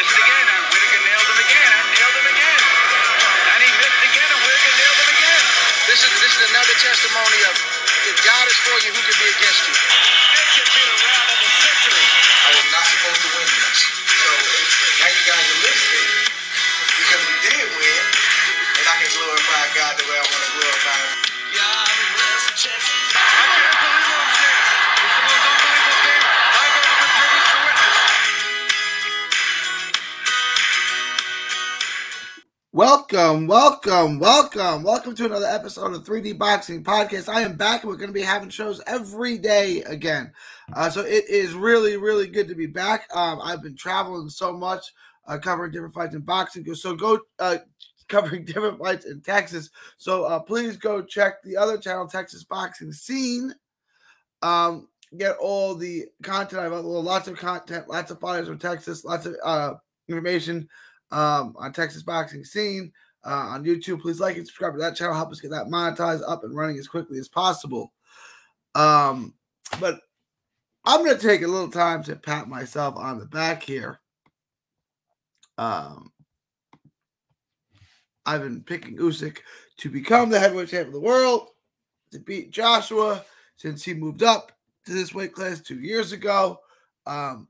missed again, and Whittaker nailed him again, and nailed him again. And he missed again, and Whittaker nailed him again. This is this is another testimony of if God is for you, who can be against you? Welcome, welcome, welcome, welcome to another episode of 3D Boxing Podcast. I am back and we're going to be having shows every day again. Uh, so it is really, really good to be back. Um, I've been traveling so much, uh, covering different fights in boxing. So go uh, covering different fights in Texas. So uh, please go check the other channel, Texas Boxing Scene. Um, get all the content. I've uploaded lots of content, lots of fighters from Texas, lots of uh, information um, on Texas Boxing Scene uh, on YouTube. Please like and subscribe to that channel. Help us get that monetized up and running as quickly as possible. Um, but I'm going to take a little time to pat myself on the back here. Um, I've been picking Usyk to become the heavyweight champ of the world, to beat Joshua since he moved up to this weight class two years ago. Um,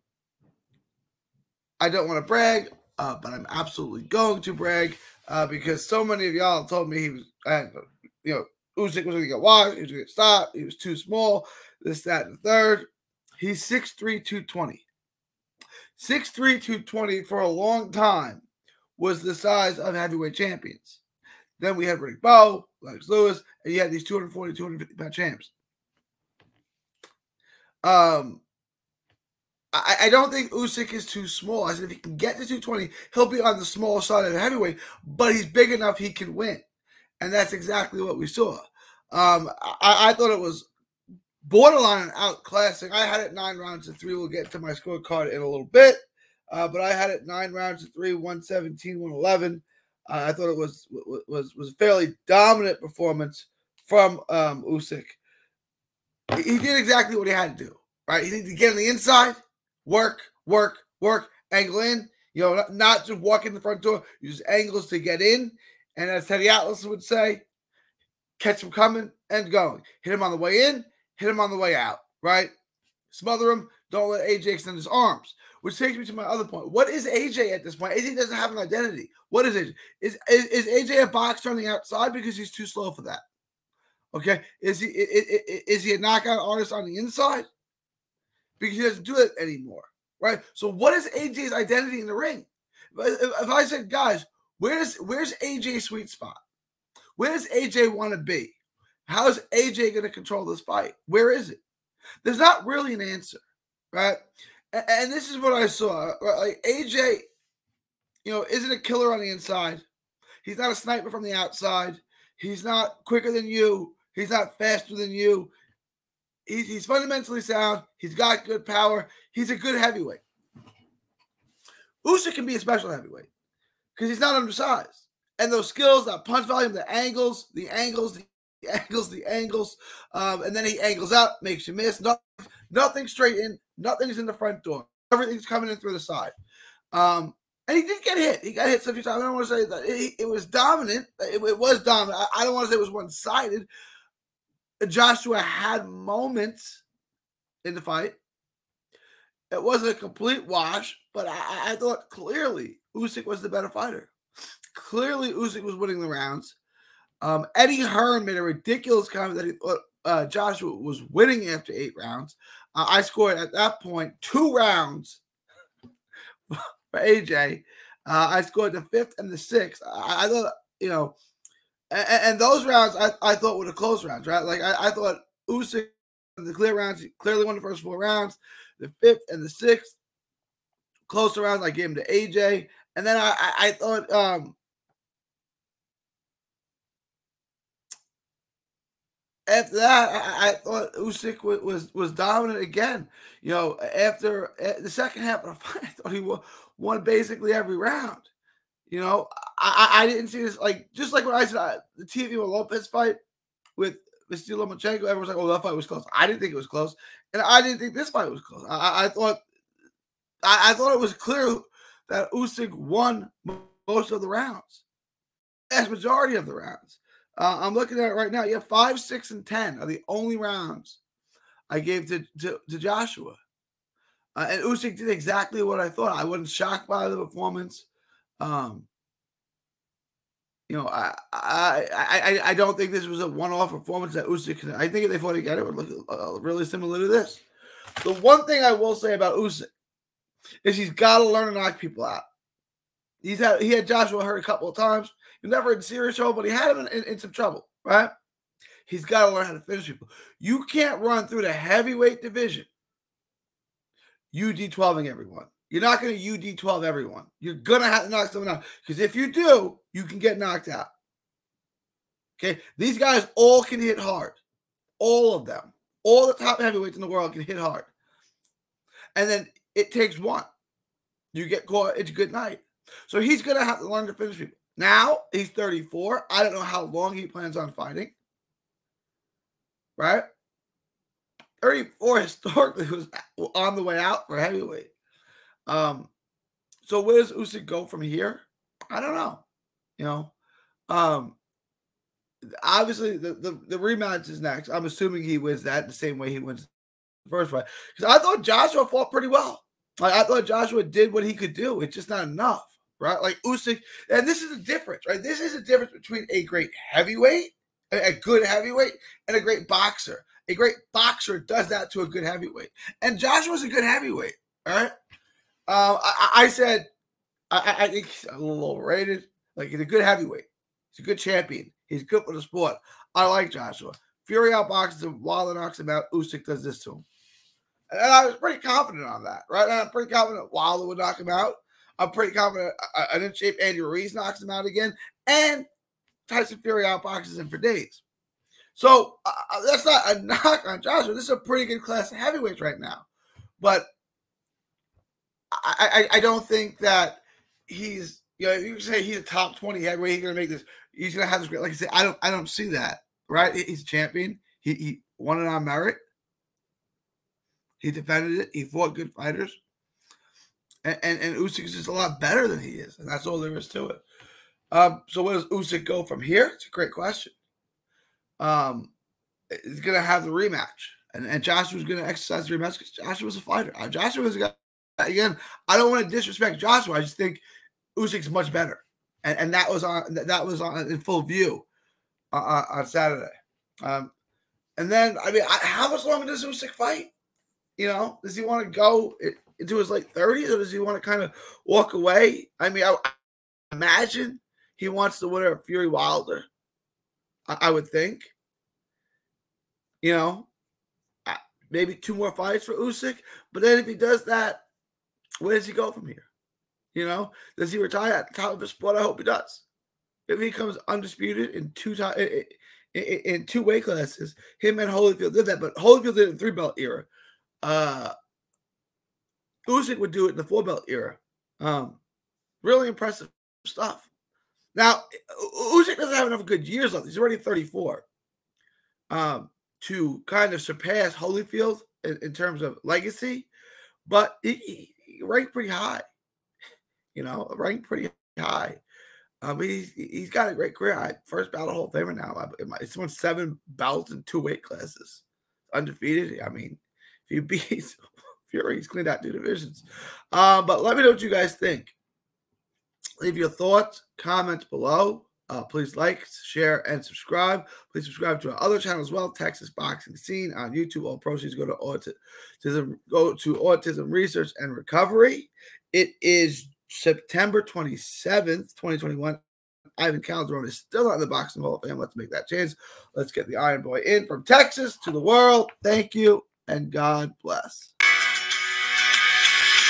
I don't want to brag, uh, but I'm absolutely going to brag uh, because so many of y'all told me he was, uh, you know, Usyk was going to get washed, he was going to get stopped, he was too small, this, that, and the third. He's 6'3", 220. 6'3", 220 for a long time was the size of heavyweight champions. Then we had Riddick Bowe, Lennox Lewis, and you had these 240, 250 pound champs. Um, I, I don't think Usyk is too small. I said if he can get to 220, he'll be on the small side of the heavyweight, but he's big enough he can win. And that's exactly what we saw. Um, I, I thought it was borderline outclassing. I had it nine rounds to three. We'll get to my scorecard in a little bit. Uh, but I had it nine rounds to three, 117, 111. Uh, I thought it was was was a fairly dominant performance from um, Usyk. He did exactly what he had to do, right? He needed to get on the inside, work, work, work, angle in. You know, not, not just walk in the front door. Use angles to get in, and as Teddy Atlas would say, catch him coming and going. Hit him on the way in, hit him on the way out. Right? Smother him. Don't let AJ extend his arms. Which takes me to my other point. What is AJ at this point? AJ doesn't have an identity. What is AJ? Is, is, is AJ a boxer on the outside because he's too slow for that? Okay. Is he is, is he a knockout artist on the inside? Because he doesn't do it anymore. Right. So what is AJ's identity in the ring? If, I said, guys, where's where's AJ's sweet spot? Where does AJ want to be? How is AJ going to control this fight? Where is it? There's not really an answer, right? And, and this is what I saw. Right? Like AJ, you know, isn't a killer on the inside. He's not a sniper from the outside. He's not quicker than you. He's not faster than you. He's, he's fundamentally sound. He's got good power. He's a good heavyweight. Usyk can be a special heavyweight because he's not undersized. And those skills, that punch volume, the angles, the angles, the angles, the angles, um, and then he angles out, makes you miss. Nothing, nothing straight in, nothing's in the front door. Everything's coming in through the side. Um, and he did get hit. He got hit so few times. I don't want to say that it, it was dominant. It, it was dominant. I, I don't want to say it was one sided. Joshua had moments in the fight. It wasn't a complete wash, but I, I thought clearly Usyk was the better fighter. Clearly, Usyk was winning the rounds. Um, Eddie Hearn made a ridiculous comment that he thought uh, Joshua was winning after eight rounds. Uh, I scored at that point two rounds for AJ. Uh, I scored the fifth and the sixth. I, I thought, you know, and, and, those rounds I, I thought were the close rounds, right? Like I, I thought Usyk the clear rounds, clearly won the first four rounds. The fifth and the sixth closer rounds, I gave him to AJ. And then I, I, I thought um, after that, I, I, thought Usyk was, was, was dominant again. You know, after uh, the second half of the fight, I thought he won, won basically every round. You know, I, I didn't see this like just like when I said uh, the Teofimo Lopez fight with Vasily Lomachenko. Everyone's like, "Oh, that fight was close." I didn't think it was close, and I didn't think this fight was close. I, I thought, I, I, thought it was clear that Usyk won most of the rounds, vast majority of the rounds. Uh, I'm looking at it right now. Yeah, five, six, and ten are the only rounds I gave to to, to Joshua. Uh, and Usyk did exactly what I thought. I wasn't shocked by the performance. Um, you know, I, I I I don't think this was a one-off performance that Usyk. I think if they fought again, it would look uh, really similar to this. The one thing I will say about Usyk is he's got to learn to knock people out. He's had he had Joshua hurt a couple of times. He never in serious trouble, but he had him in, in, in some trouble, right? He's got to learn how to finish people. You can't run through the heavyweight division. You UD12ing everyone. You're not going to UD12 everyone. You're going to have to knock someone out. Because if you do, you can get knocked out. Okay. These guys all can hit hard. All of them. All the top heavyweights in the world can hit hard. And then it takes one. You get caught, it's a good night. So he's going to have to learn to finish people. Now he's 34. I don't know how long he plans on fighting. Right? 34 historically was on the way out for heavyweight. Um, so where does Usyk go from here? I don't know. You know, um, obviously the, the, the rematch is next. I'm assuming he wins that the same way he wins the first fight. Because I thought Joshua fought pretty well. Like I thought Joshua did what he could do. It's just not enough, right? Like Usyk, and this is the difference, right? This is the difference between a great heavyweight, a, a good heavyweight, and a great boxer. A great boxer does that to a good heavyweight, and Joshua's a good heavyweight. All right, uh, I, I, said I, I, think he's a little overrated. Like he's a good heavyweight. He's a good champion. He's good for the sport. I like Joshua. Fury outboxes him, Wilder knocks him out. Usyk does this to him. And I was pretty confident on that, right? And I'm pretty confident Wilder would knock him out. I'm pretty confident an in shape Andy Ruiz knocks him out again. And Tyson Fury outboxes him for days. So uh, uh that's not a knock on Joshua. This is a pretty good class of heavyweights right now. But I, I, don't think that he's you know you say he's a top 20 heavyweight, he's gonna make this, he's gonna have this great like I said, I don't I don't see that. Right? He's a champion. He he won it on merit. He defended it. He fought good fighters. And, and, and Usyk is just a lot better than he is. And that's all there is to it. Um, so where does Usyk go from here? It's a great question. Um, he's to have the rematch. And, and Joshua's going to exercise the rematch because Joshua's a fighter. Uh, Joshua's a guy, again, I don't want to disrespect Joshua. I just think Usyk's much better. And, and that was on that was on in full view uh, uh on Saturday. Um, and then, I mean, I, how much longer does Usyk fight? You know, does he want to go into his late 30s or does he want to kind of walk away? I mean, I, I imagine he wants the winner of Fury Wilder. I, I would think. You know, maybe two more fights for Usyk. But then if he does that, where does he go from here? You know, does he retire at the top of the sport? I hope he does. If he comes undisputed in two time in, in, in, two weight classes, him and Holyfield did that, but Holyfield did it in three belt era. Uh, Usyk would do it in the four belt era. Um, really impressive stuff. Now, Usyk doesn't have enough good years left. He's already 34 um, to kind of surpass Holyfield in, in terms of legacy, but he, ranked pretty high. You know, ranked pretty high. Um, he's he's got a great career. I first ballot Hall of Famer now. It's won seven belts in two weight classes, undefeated. I mean, he beats Fury. He's cleaned out two divisions. Um, but let me know what you guys think. Leave your thoughts, comments below. Uh, please like, share, and subscribe. Please subscribe to our other channel as well, Texas Boxing Scene on YouTube. All proceeds go to autism, go to autism research and recovery. It is September 27th, 2021. Ivan Calderon is still not in the Boxing Hall of Fame. Let's make that change. Let's get the Iron Boy in from Texas to the world. Thank you and God bless.